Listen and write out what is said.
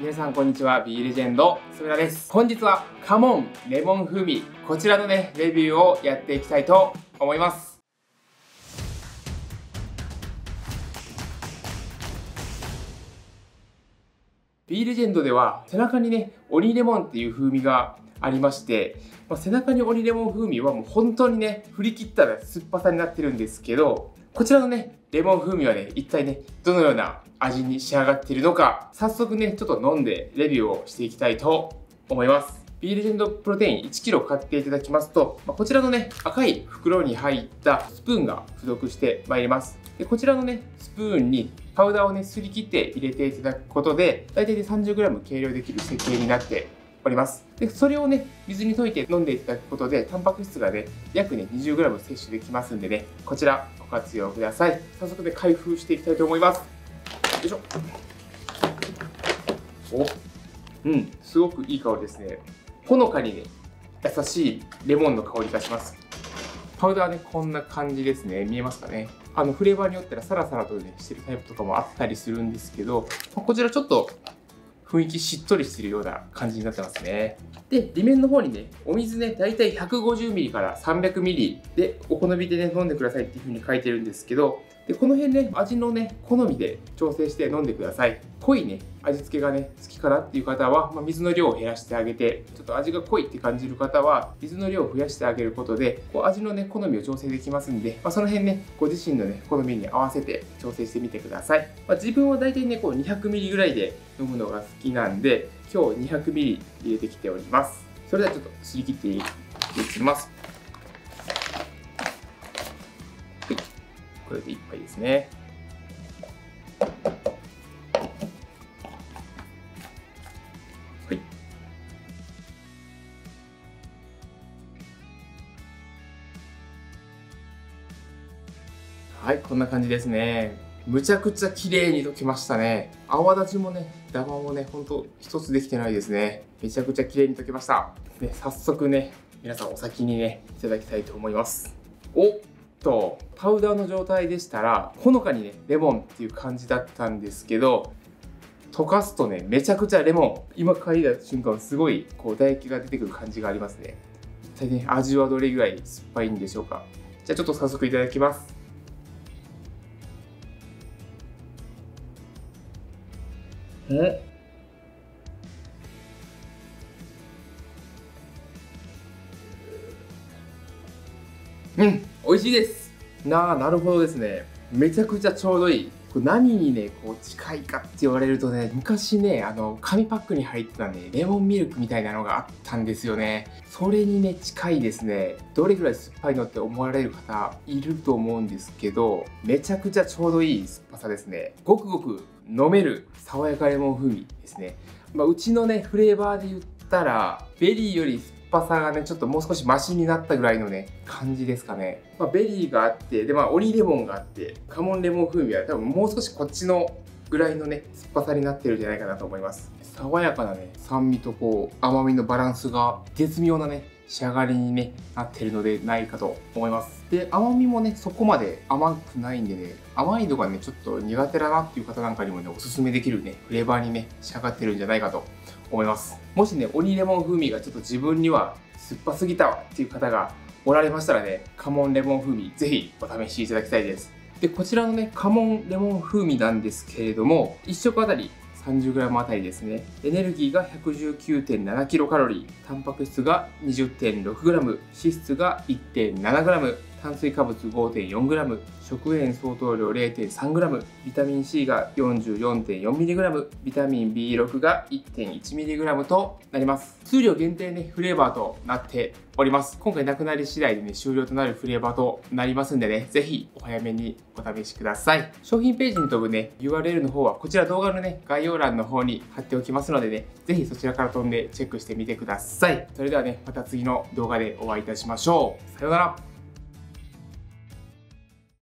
皆さんこんにちは B レジェンドすみらです。本日はカモンレモン風味。こちらのねレビューをやっていきたいと思います。ビーレジェンドでは背中にねオニレモンっていう風味がありまして、まあ、背中にオニレモン風味はもう本当にね振り切ったら酸っぱさになってるんですけどこちらのねレモン風味はね一体ねどのような味に仕上がっているのか早速ねちょっと飲んでレビューをしていきたいと思います。ビーレジェンドプロテイン 1kg 買っていただきますと、ま、こちらのね赤い袋に入ったスプーンが付属してまいります。でこちらのねスプーンにパウダーをねすり切って入れていただくことで大体で 30g 計量できる設計になっております。でそれをね水に溶いて飲んでいただくことでタンパク質がね約ね 20g 摂取できますんでねこちらご活用ください。早速で開封していきたいと思います。よいしょ。おうんすごくいい香りですね。ほのかにね優しいレモンの香りがします。パウダーねこんな感じですね。見えますかね。あのフレーバーによってはサラサラとねしてるタイプとかもあったりするんですけどこちらちょっと雰囲気しっとりしてるような感じになってますね。で、裏面の方にね、お水ね、だいたい 150ml から 300ml でお好みでね、飲んでくださいっていう風に書いてるんですけど、でこの辺ね味のね好みで調整して飲んでください。濃いね味付けがね好きかなっていう方は、まあ、水の量を減らしてあげてちょっと味が濃いって感じる方は水の量を増やしてあげることでこう味のね好みを調整できますんで、まあ、その辺ねご自身のね好みに合わせて調整してみてください、まあ、自分は大体ねこう 200ml ぐらいで飲むのが好きなんで今日 200ml 入れてきております。それではちょっとすり切っていきます。これで1杯ですね。はい。こんな感じですね。むちゃくちゃ綺麗に溶けましたね。泡立ちもね、ダマもね、ほんと一つできてないですね。めちゃくちゃ綺麗に溶けました。ね、早速ね、皆さんお先にね、いただきたいと思います。おとパウダーの状態でしたらほのかにねレモンっていう感じだったんですけど溶かすとねめちゃくちゃレモン今嗅いだ瞬間すごいこう唾液が出てくる感じがありますね。一体ね味はどれぐらい酸っぱいんでしょうか。じゃあちょっと早速いただきます。え？うん美味しいです。なあなるほどですね。めちゃくちゃちょうどいい。これ何にねこう近いかって言われるとね昔ねあの紙パックに入ってたねレモンミルクみたいなのがあったんですよね。それにね近いですね。どれぐらい酸っぱいのって思われる方いると思うんですけどめちゃくちゃちょうどいい酸っぱさですね。ごくごく飲める爽やかレモン風味ですね、まあ、うちのねフレーバーで言ったらベリーより酸っぱさがね、ちょっともう少しマシになったぐらいのね、感じですかね。まあ、ベリーがあって、で、まあ、オリレモンがあって、カモンレモン風味は多分もう少しこっちのぐらいのね、酸っぱさになってるんじゃないかなと思います。爽やかなね、酸味とこう、甘みのバランスが絶妙なね、仕上がりに、ね、なってるのでないかと思います。で、甘みもね、そこまで甘くないんでね、甘いのがね、ちょっと苦手だなっていう方なんかにもね、おすすめできるね、フレーバーにね、仕上がってるんじゃないかと思います。もしね、鬼レモン風味がちょっと自分には酸っぱすぎたわっていう方がおられましたらね、カモンレモン風味、ぜひお試しいただきたいです。で、こちらのね、カモンレモン風味なんですけれども、1食あたり 30g あたりですね。エネルギーが 119.7kcal、タンパク質が 20.6g、脂質が 1.7g、炭水化物 5.4g、食塩相当量 0.3g、ビタミン C が 44.4mg、ビタミン B6 が 1.1mg となります。数量限定ね、フレーバーとなっております。今回なくなり次第でね、終了となるフレーバーとなりますんでね、ぜひお早めにお試しください。商品ページに飛ぶね、URL の方はこちら動画のね、概要欄の方に貼っておきますのでね、ぜひそちらから飛んでチェックしてみてください。それではね、また次の動画でお会いいたしましょう。さようなら。